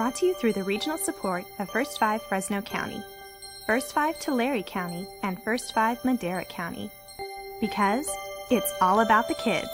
Brought to you through the regional support of First Five Fresno County, First Five Tulare County, and First Five Madera County. Because it's all about the kids.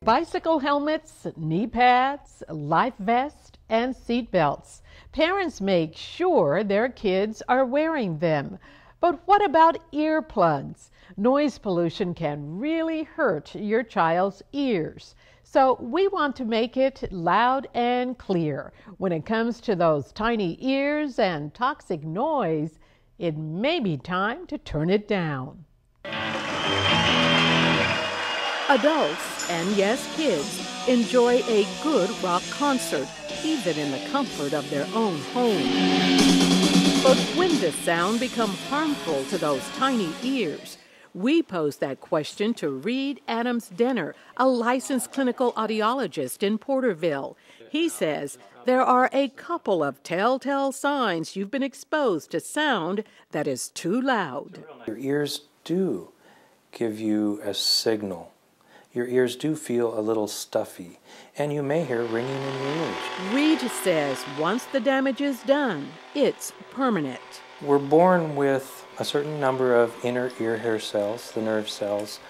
Bicycle helmets, knee pads, life vest, and seat belts. Parents make sure their kids are wearing them. But what about earplugs? Noise pollution can really hurt your child's ears. So we want to make it loud and clear. When it comes to those tiny ears and toxic noise, it may be time to turn it down. Adults, and yes, kids, enjoy a good rock concert, even in the comfort of their own home. But when does sound become harmful to those tiny ears? We pose that question to Reid Adams Denner, a licensed clinical audiologist in Porterville. He says there are a couple of telltale signs you've been exposed to sound that is too loud. Your ears do give you a signal. Your ears do feel a little stuffy, and you may hear ringing in your ears. Reid says once the damage is done, it's permanent. We're born with a certain number of inner ear hair cells, the nerve cells,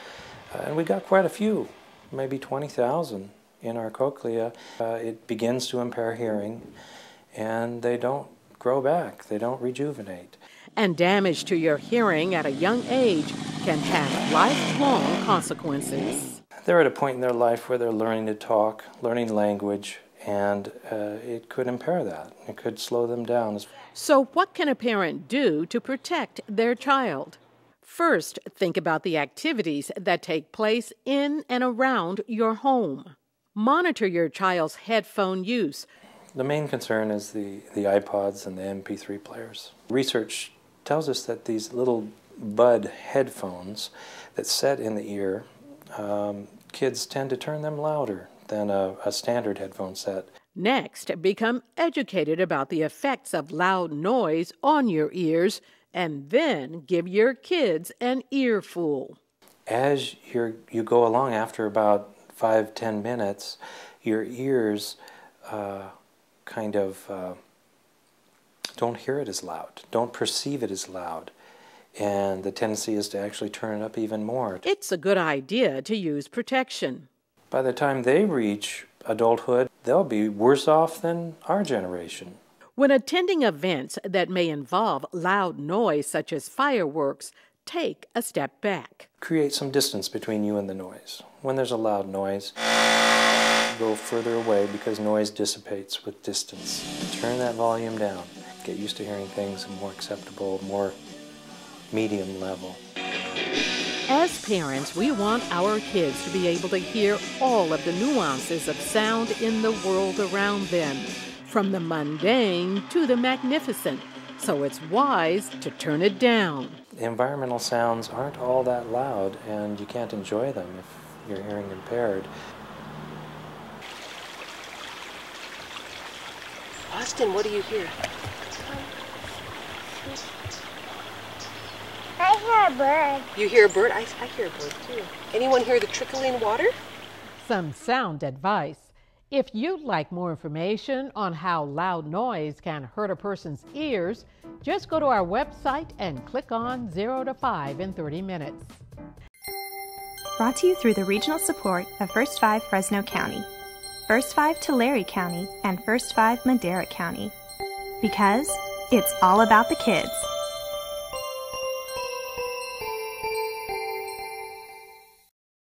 uh, and we got quite a few, maybe 20,000 in our cochlea. Uh, it begins to impair hearing, and they don't grow back, they don't rejuvenate. And damage to your hearing at a young age can have lifelong consequences. They're at a point in their life where they're learning to talk, learning language, and uh, it could impair that. It could slow them down. So, what can a parent do to protect their child? First, think about the activities that take place in and around your home. Monitor your child's headphone use. The main concern is the, the iPods and the MP3 players. Research tells us that these little bud headphones that set in the ear, um, kids tend to turn them louder than a, a standard headphone set. Next, become educated about the effects of loud noise on your ears, and then give your kids an earful. As you you go along, after about five ten minutes, your ears uh, kind of uh, don't hear it as loud, don't perceive it as loud. And the tendency is to actually turn it up even more. It's a good idea to use protection. By the time they reach adulthood, they'll be worse off than our generation. When attending events that may involve loud noise, such as fireworks, take a step back. Create some distance between you and the noise. When there's a loud noise, go further away because noise dissipates with distance. Turn that volume down. Get used to hearing things more acceptable, more medium level. As parents, we want our kids to be able to hear all of the nuances of sound in the world around them, from the mundane to the magnificent. So it's wise to turn it down. The environmental sounds aren't all that loud, and you can't enjoy them if you're hearing impaired. Austin, what do you hear? I hear a bird. You hear a bird? I, I hear a bird too. Anyone hear the trickling water? Some sound advice. If you'd like more information on how loud noise can hurt a person's ears, just go to our website and click on 0 to 5 in 30 minutes. Brought to you through the regional support of First Five Fresno County, First Five Tulare County, and First Five Madera County. Because it's all about the kids.